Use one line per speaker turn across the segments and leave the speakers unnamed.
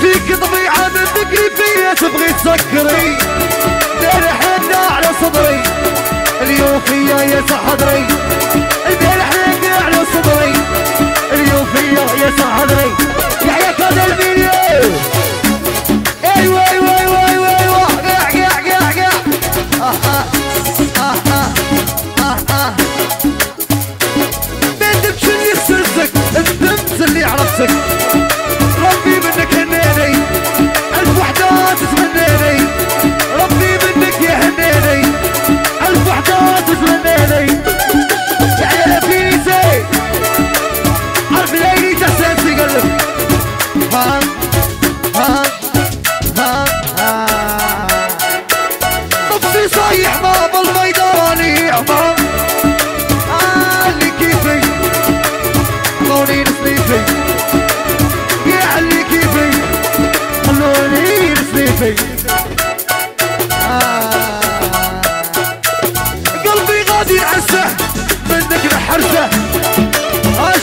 فيك طبيعة من فيا تبغي تسكري. دير حنا على صدري. اليوم فيا يا صحدري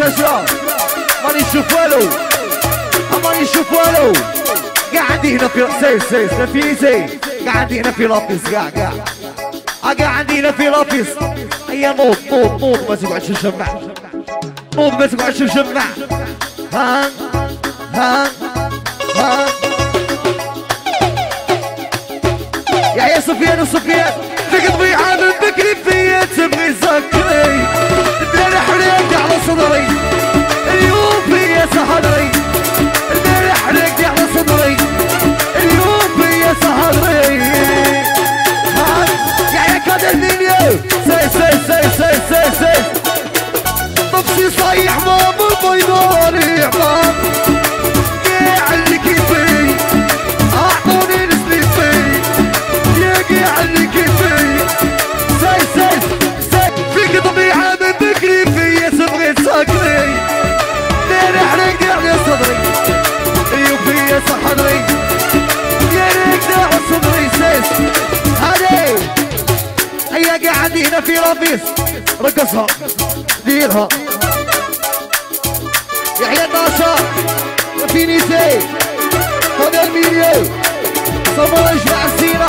شجرة ماني نشوف والو. ماني نشوف والو. قاعد هنا في سيف سيف نفيزي قاعد هنا في لابيس قاع قاع آه، قاعد هنا في لابيس هيا نوض نوض نوض ما تقعدش تجمع نوض ما تقعدش تجمع ها ها ها يا سفيان وسفيان بيس رقصها ديرها. يحيى الناشا فينيسي هذا الميليو صبر جاع السيره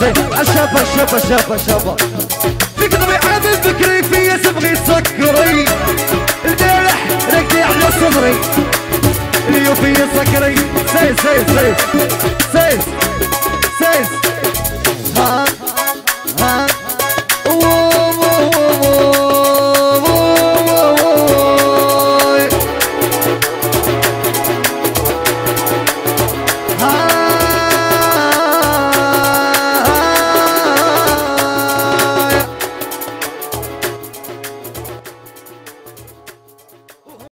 حياتي الشابة الشابة الشابة الشابة تقدري عامل فكري فيا تبغي تسكري البارح رقدي على صدري. اليوم فيا سكري سي سي سي